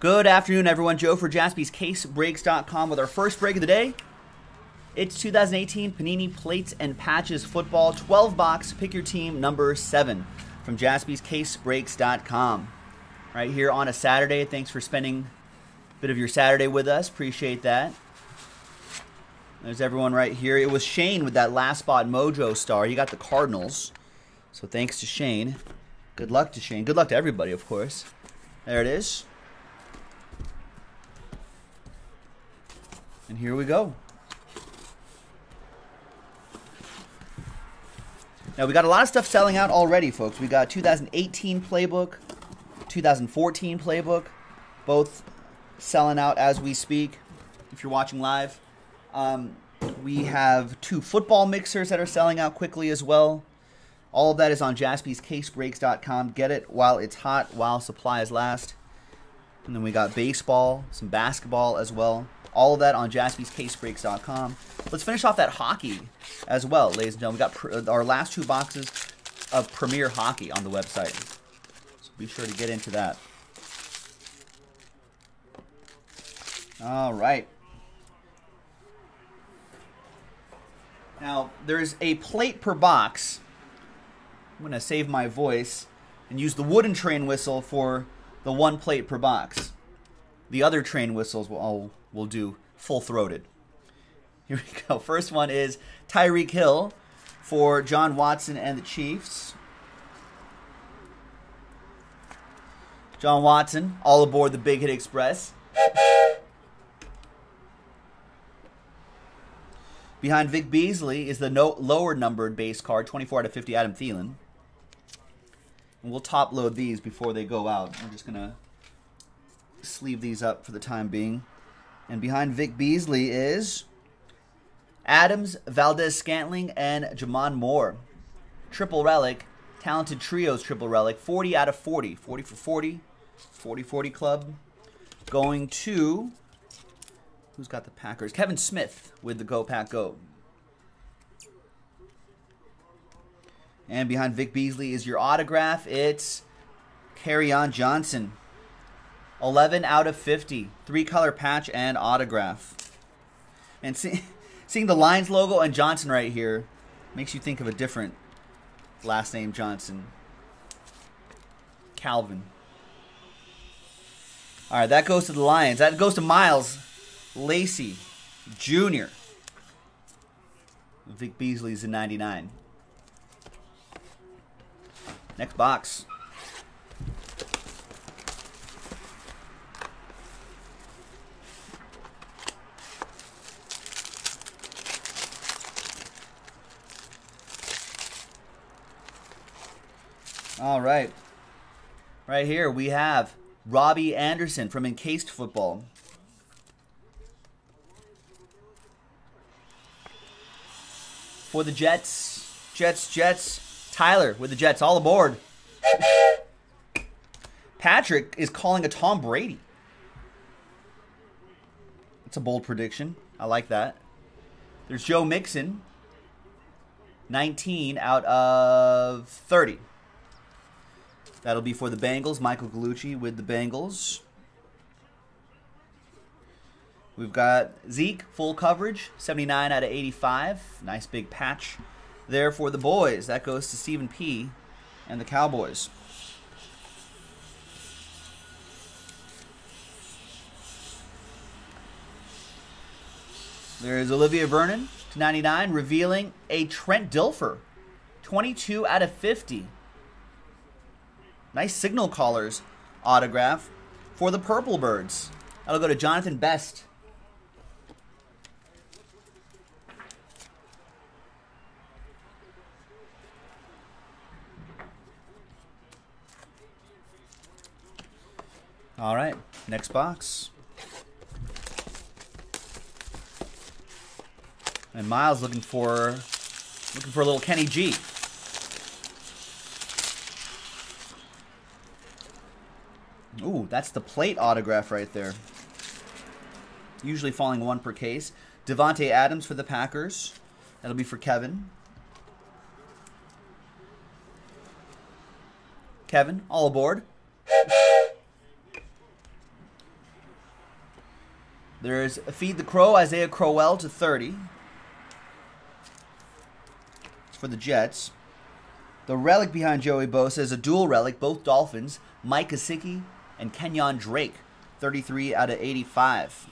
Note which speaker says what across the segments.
Speaker 1: Good afternoon, everyone. Joe for jaspyscasebreaks.com with our first break of the day. It's 2018 Panini Plates and Patches Football 12 box. Pick your team number 7 from jaspyscasebreaks.com. Right here on a Saturday. Thanks for spending a bit of your Saturday with us. Appreciate that. There's everyone right here. It was Shane with that last spot mojo star. He got the Cardinals. So thanks to Shane. Good luck to Shane. Good luck to everybody, of course. There it is. And here we go. Now, we got a lot of stuff selling out already, folks. We got 2018 playbook, 2014 playbook, both selling out as we speak, if you're watching live. Um, we have two football mixers that are selling out quickly as well. All of that is on jaspyscasebreaks.com. Get it while it's hot, while supplies last. And then we got baseball, some basketball as well. All of that on jaspyscasebreaks.com. Let's finish off that hockey as well, ladies and gentlemen. We got uh, our last two boxes of Premier Hockey on the website. So be sure to get into that. All right. Now, there's a plate per box. I'm going to save my voice and use the wooden train whistle for the one plate per box. The other train whistles will all will do full throated. Here we go. First one is Tyreek Hill for John Watson and the Chiefs. John Watson, all aboard the Big Hit Express. Behind Vic Beasley is the no, lower numbered base card, 24 out of 50, Adam Thielen. And we'll top load these before they go out. I'm just going to sleeve these up for the time being. And behind Vic Beasley is Adams, Valdes Scantling, and J'Mon Moore. Triple relic, talented trios triple relic, 40 out of 40. 40 for 40. 40 40 club. Going to who's got the Packers? Kevin Smith with the Go Pack Go. And behind Vic Beasley is your autograph. It's Kerryon Johnson. 11 out of 50. Three color patch and autograph. And see, seeing the Lions logo and Johnson right here makes you think of a different last name Johnson. Calvin. All right, that goes to the Lions. That goes to Miles Lacey Jr. Vic Beasley's in 99. Next box. All right. Right here we have Robby Anderson from Encased Football. For the Jets, Jets, Jets, Tyler with the Jets, all aboard. Patrick is calling a Tom Brady. It's a bold prediction. I like that. There's Joe Mixon, 19 out of 30. That'll be for the Bengals. Michael Gallucci with the Bengals. We've got Zeke, full coverage, 79 out of 85. Nice big patch there for the boys. That goes to Stephen P. and the Cowboys. There's Olivier Vernon to 99, revealing a Trent Dilfer, 22 out of 50. Nice signal callers autograph for the Purple Birds. That'll go to Jonathan Best. All right, next box. And Miles looking for looking for a little Kenny G. Ooh, that's the plate autograph right there. Usually falling one per case. Davante Adams for the Packers. That'll be for Kevin. Kevin, all aboard. There's a Feed the Crow, Isaiah Crowell to 30. It's for the Jets. The relic behind Joey Bosa is a dual relic, both Dolphins, Mike Gesicki and Kenyon Drake, 33 out of 85.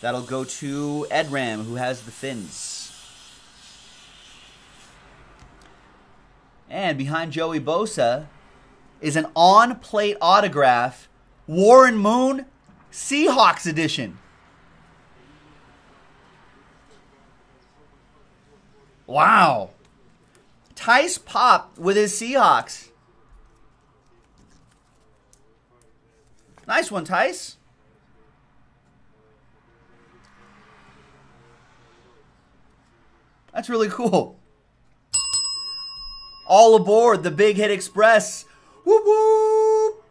Speaker 1: That'll go to Edram, who has the Fins. And behind Joey Bosa is an on plate autograph, Warren Moon, Seahawks edition. Wow. Tice Pop with his Seahawks. Nice one, Tice. That's really cool. All aboard the Big Hit Express. Whoop whoop.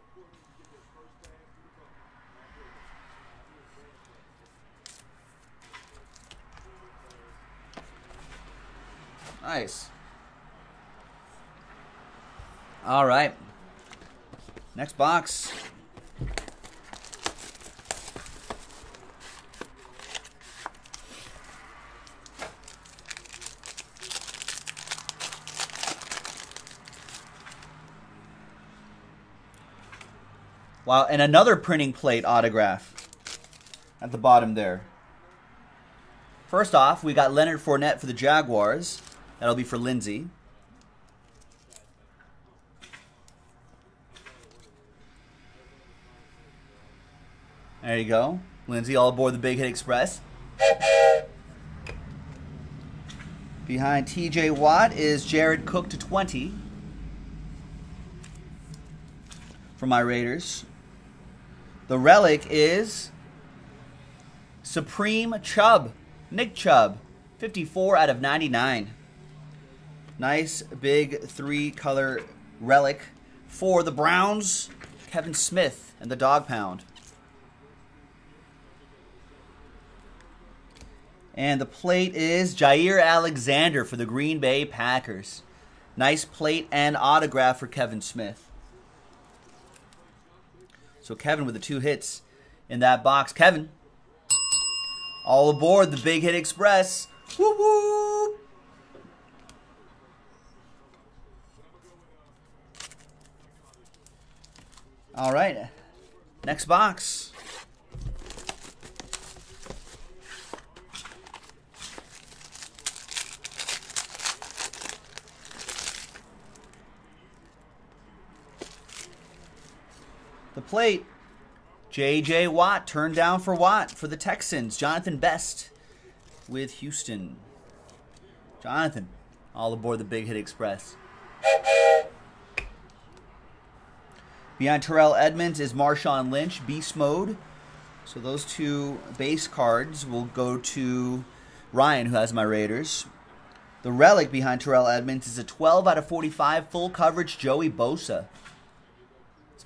Speaker 1: Nice. All right. Next box. Wow, and another printing plate autograph at the bottom there. First off, we got Leonard Fournette for the Jaguars. That'll be for Lindsay. There you go. Lindsay all aboard the Big Hit Express. Behind TJ Watt is Jared Cook to 20 for my Raiders. The relic is Supreme Chubb. Nick Chubb. 54 out of 99. Nice big three color relic for the Browns. Kevin Smith and the Dog Pound. And the plate is Jaire Alexander for the Green Bay Packers. Nice plate and autograph for Kevin Smith. So Kevin with the two hits in that box. Kevin, all aboard the Big Hit Express. Woo woo! All right, next box. The plate. J.J. Watt turned down for Watt for the Texans. Jonathan Best with Houston. Jonathan, all aboard the Big Hit Express. Behind Terrell Edmunds is Marshawn Lynch, Beast Mode. So those two base cards will go to Ryan, who has my Raiders. The relic behind Terrell Edmunds is a 12 out of 45 full coverage Joey Bosa.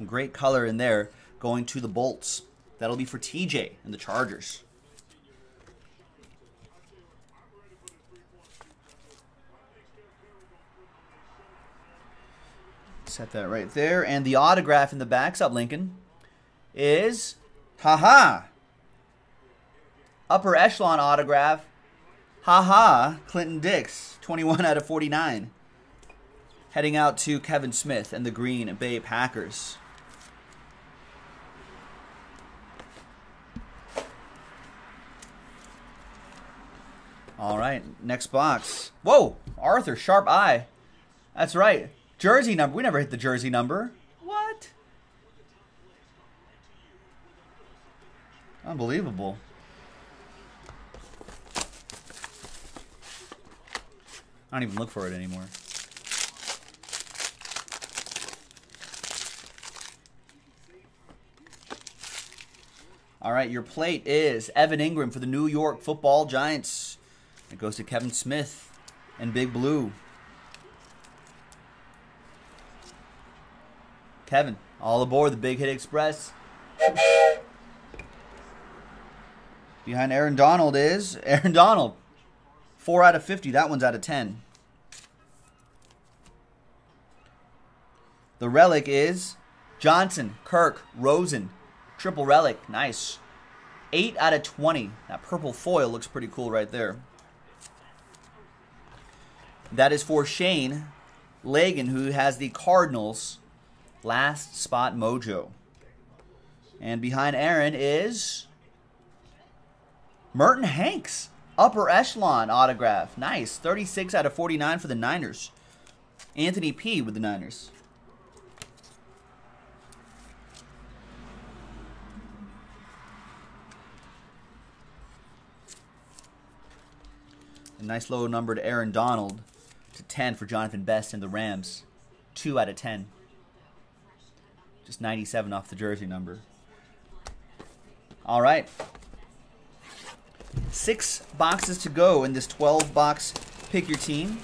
Speaker 1: Some great color in there going to the Bolts. That'll be for TJ and the Chargers. Set that right there. And the autograph in the backs up, Lincoln, is, haha, upper echelon autograph, haha, Clinton Dix, 21 out of 49. Heading out to Kevin Smith and the Green Bay Packers. All right, next box. Whoa, Arthur, sharp eye. That's right. Jersey number. We never hit the jersey number. What? Unbelievable. I don't even look for it anymore. All right, your plate is Evan Engram for the New York Football Giants. It goes to Kevin Smith and Big Blue. Kevin, all aboard the Big Hit Express. Behind Aaron Donald is Aaron Donald. 4 out of 50. That one's out of 10. The relic is Johnson, Kirk, Rosen. Triple relic. Nice. 8 out of 20. That purple foil looks pretty cool right there. That is for Shane Lagan, who has the Cardinals last spot mojo. And behind Aaron is Merton Hanks, upper echelon autograph. Nice. 36 out of 49 for the Niners. Anthony P. with the Niners. A nice low numbered Aaron Donald to 10 for Jonathan Best and the Rams. 2 out of 10. Just 97 off the jersey number. All right. Six boxes to go in this 12 box pick your team.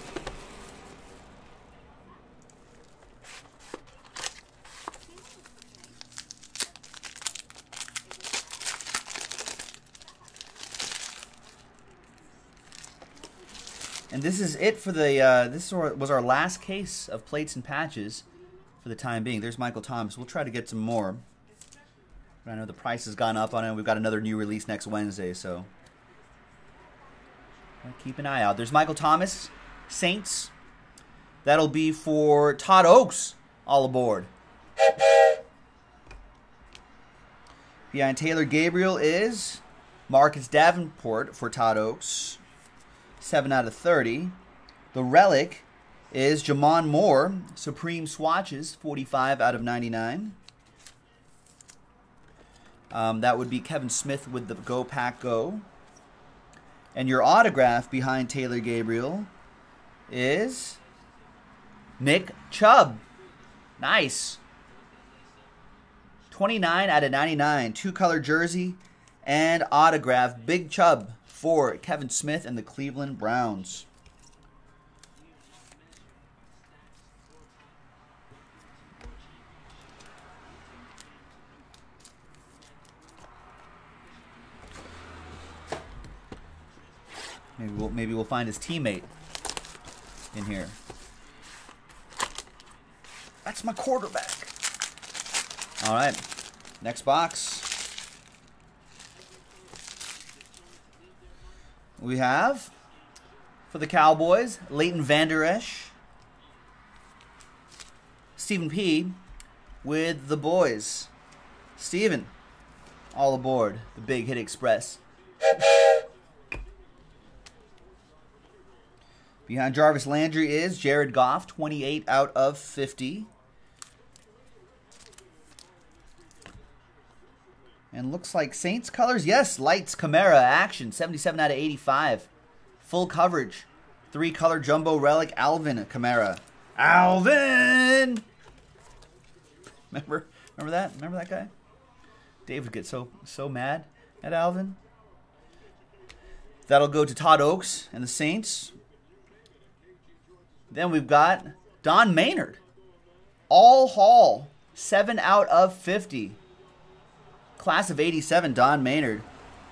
Speaker 1: And this is it for the, uh, this was our last case of plates and patches for the time being. There's Michael Thomas. We'll try to get some more. But I know the price has gone up on it. We've got another new release next Wednesday, so keep an eye out. There's Michael Thomas, Saints. That'll be for Todd Oaks, all aboard. Behind Taylor Gabriel is Marcus Davenport for Todd Oaks. 7 out of 30. The Relic is J'Mon Moore, Supreme Swatches, 45 out of 99. Um, that would be Kevin Smith with the Go Pack Go. And your autograph behind Taylor Gabriel is Nick Chubb. Nice. 29 out of 99. Two color jersey and autograph. Big Chubb for Kevin Smith and the Cleveland Browns. Maybe we'll maybe we'll find his teammate in here. That's my quarterback. All right. Next box. We have for the Cowboys, Leighton Vander Esch, Stephen P. with the boys. Stephen, all aboard the Big Hit Express. Behind Jarvis Landry is Jared Goff, 28 out of 50. And looks like Saints colors. Yes, lights, Kamara, action, 77 out of 85. Full coverage. Three color jumbo relic, Alvin Kamara. Alvin! Remember, remember that? Remember that guy? Dave would get so so mad at Alvin. That'll go to Todd Oaks and the Saints. Then we've got Don Maynard. All Hall, 7 out of 50 class of 87, Don Maynard.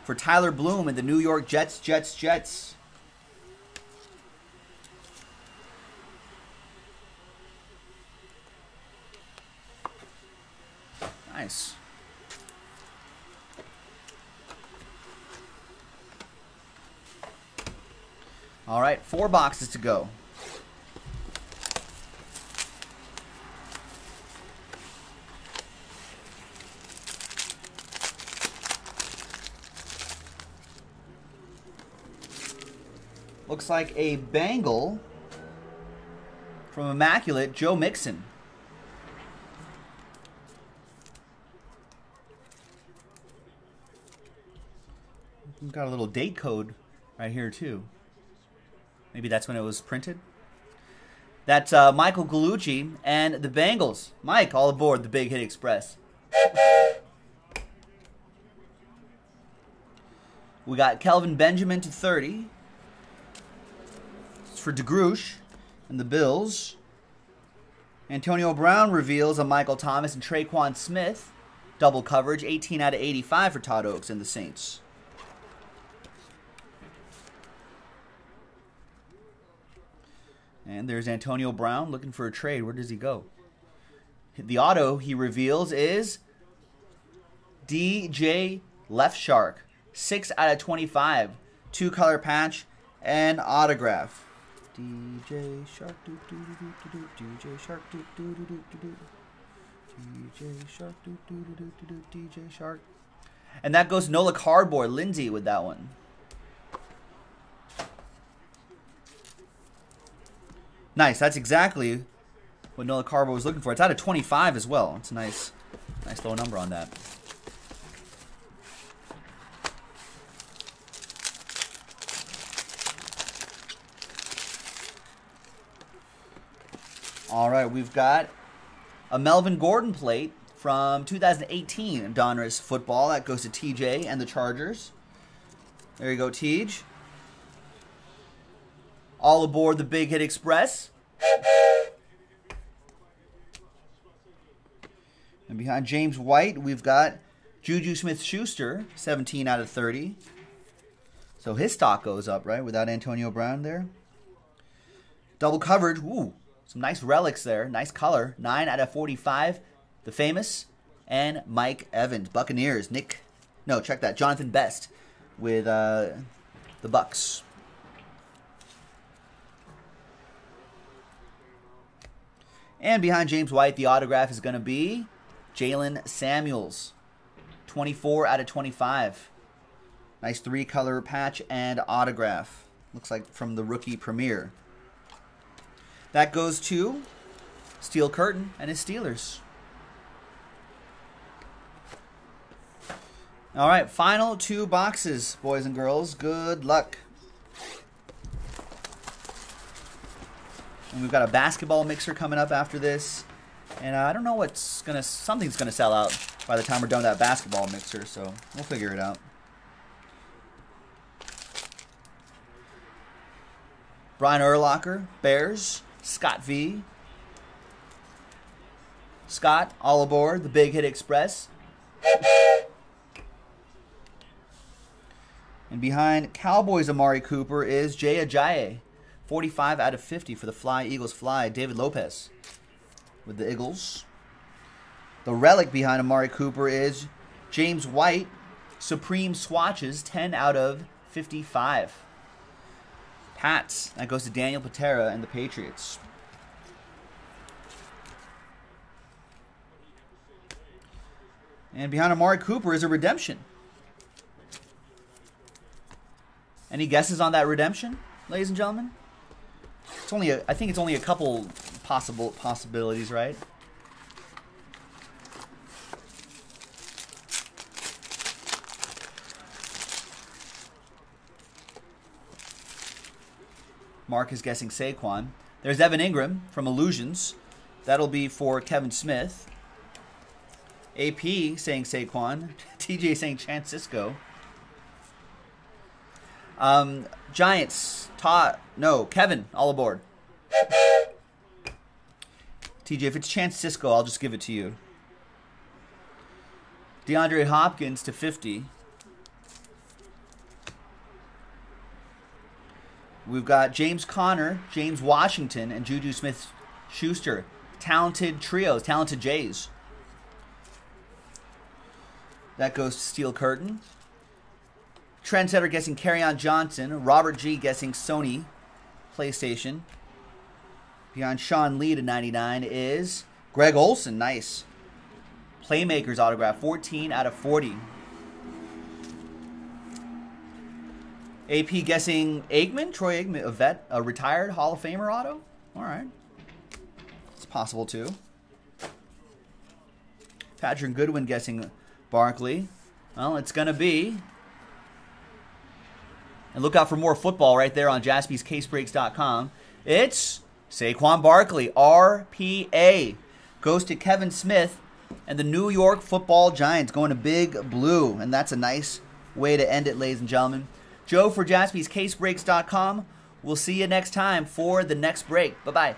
Speaker 1: For Tyler Bloom and the New York Jets, Jets, Jets. Nice. All right, four boxes to go. Looks like a bangle from Immaculate, Joe Mixon. We've got a little date code right here too. Maybe that's when it was printed. That's uh, Michael Gallucci and the Bengals. Mike, all aboard the Big Hit Express. We got Kelvin Benjamin to 30 for DeGroosh and the Bills. Antonio Brown reveals a Michael Thomas and Tre'Quan Smith. Double coverage, 18 out of 85 for Todd Oaks and the Saints. And there's Antonio Brown looking for a trade. Where does he go? The auto he reveals is DJ Left Shark. 6 out of 25. Two color patch and autograph. DJ Shark do do do do do DJ Shark do do do do do DJ Shark do do do do do DJ Shark. And that goes Nola Cardboard, Lindsay with that one. Nice. That's exactly what Nola Cardboard was looking for. It's out of 25 as well. It's a nice, nice low number on that. All right, we've got a Melvin Gordon plate from 2018 Donruss football. That goes to TJ and the Chargers. There you go, Tej. All aboard the Big Hit Express. And behind James White, we've got Juju Smith Schuster, 17 out of 30. So his stock goes up, right, without Antonio Brown there. Double coverage. Ooh, some nice relics there. Nice color. 9 out of 45. The famous. And Mike Evans. Buccaneers. Nick. No, check that. Jonathan Best with uh, the Bucks. And behind James White, the autograph is going to be Jaylen Samuels. 24 out of 25. Nice three color patch and autograph. Looks like from the rookie premiere. That goes to Steel Curtain and his Steelers. All right, final two boxes, boys and girls. Good luck. And we've got a basketball mixer coming up after this. And I don't know what's going to, something's going to sell out by the time we're done with that basketball mixer, so we'll figure it out. Brian Urlacher, Bears. Scott V. Scott, all aboard the Big Hit Express. And behind Cowboys Amari Cooper is Jay Ajayi. 45 out of 50 for the Fly Eagles Fly. David Lopez with the Eagles. The relic behind Amari Cooper is James White. Supreme Swatches, 10 out of 55. Pats. That goes to Daniel Patera and the Patriots. And behind Amari Cooper is a redemption. Any guesses on that redemption, ladies and gentlemen? It's only a, I think it's only a couple possible possibilities, right? Mark is guessing Saquon. There's Evan Engram from Illusions. That'll be for Kevin Smith. AP saying Saquon. TJ saying Francisco. Um, Giants. Todd. No, Kevin. All aboard. TJ, if it's Chance Cisco, I'll just give it to you. DeAndre Hopkins to 50. We've got James Conner, James Washington, and Juju Smith Schuster. Talented trios, talented Jays. That goes to Steel Curtain. Trendsetter guessing on Johnson. Robert G guessing Sony PlayStation. Beyond Sean Lee to 99 is Greg Olsen. Nice. Playmakers autograph, 14 out of 40. AP guessing Aikman, Troy Aikman, a vet, a retired Hall of Famer auto. All right, it's possible too. Patrick Goodwin guessing Barkley. Well, it's gonna be. And look out for more football right there on JaspysCaseBreaks.com. It's Saquon Barkley, RPA. Goes to Kevin Smith and the New York Football Giants going to Big Blue. And that's a nice way to end it, ladies and gentlemen. Joe for JaspysCaseBreaks.com. We'll see you next time for the next break. Bye bye.